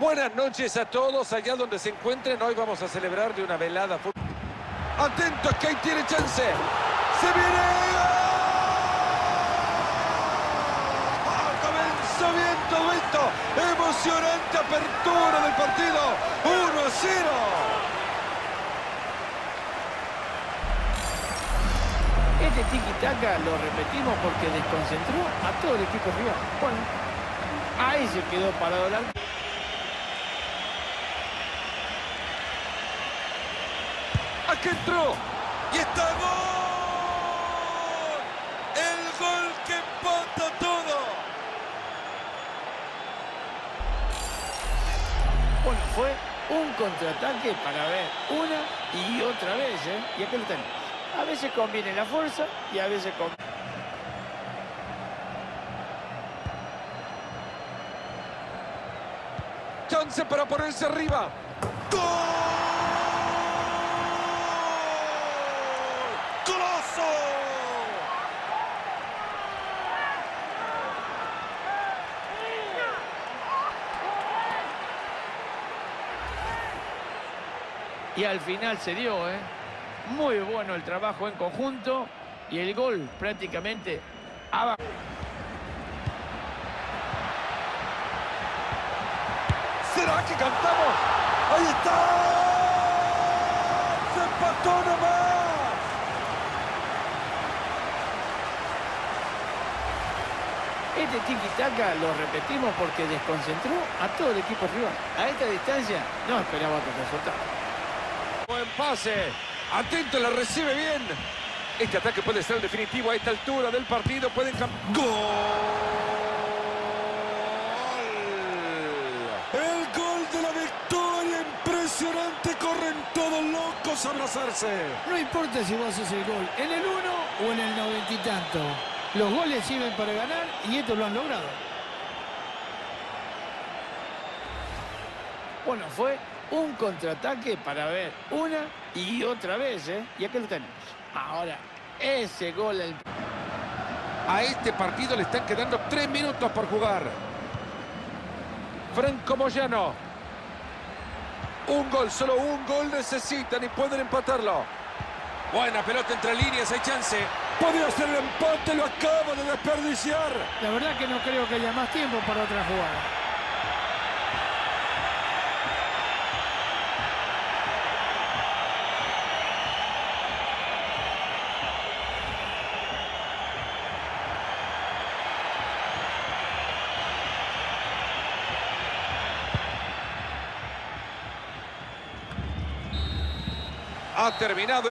Buenas noches a todos, allá donde se encuentren. Hoy vamos a celebrar de una velada. Atentos que ahí tiene chance. ¡Se viene! ¡Ah! Comenzó bien esto. Emocionante apertura del partido. 1 a 0. Este tiki-taka lo repetimos porque desconcentró a todo el equipo rival. Bueno, ahí se quedó parado el Aquí entró. Y está gol. El gol que empata todo. Bueno, fue un contraataque para ver una y otra vez, ¿eh? Y aquí lo tenemos. A veces conviene la fuerza y a veces conviene... Chance para ponerse arriba. ¡Gol! Y al final se dio, ¿eh? Muy bueno el trabajo en conjunto y el gol prácticamente abajo. ¿Será que cantamos? ¡Ahí está! ¡Se empató nomás! Este tiki-taka lo repetimos porque desconcentró a todo el equipo rival. A esta distancia no esperaba otro resultado. Buen pase. Atento, la recibe bien. Este ataque puede ser definitivo a esta altura del partido. Pueden cambiar. ¡Gol! El gol de la victoria. Impresionante. Corren todos locos a abrazarse. No importa si vos haces el gol en el 1 o en el noventa y tanto. Los goles sirven para ganar y estos lo han logrado. Bueno, fue un contraataque para ver una y otra vez, ¿eh? Y aquí lo tenemos. Ahora, ese gol... El... A este partido le están quedando tres minutos por jugar. Franco Moyano. Un gol, solo un gol necesitan y pueden empatarlo. Buena pelota entre líneas, hay chance. Podría ser el empate, lo acaba de desperdiciar. La verdad que no creo que haya más tiempo para otra jugada. Ha terminado.